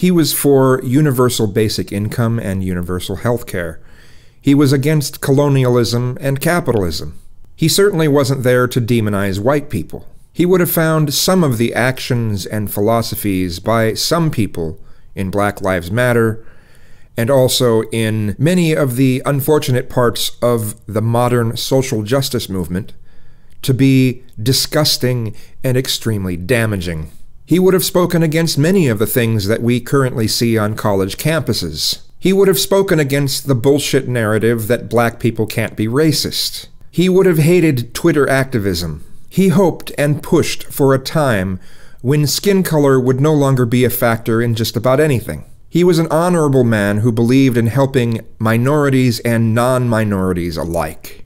He was for universal basic income and universal health care. He was against colonialism and capitalism. He certainly wasn't there to demonize white people. He would have found some of the actions and philosophies by some people in Black Lives Matter and also in many of the unfortunate parts of the modern social justice movement to be disgusting and extremely damaging. He would have spoken against many of the things that we currently see on college campuses. He would have spoken against the bullshit narrative that black people can't be racist. He would have hated Twitter activism. He hoped and pushed for a time when skin color would no longer be a factor in just about anything. He was an honorable man who believed in helping minorities and non minorities alike.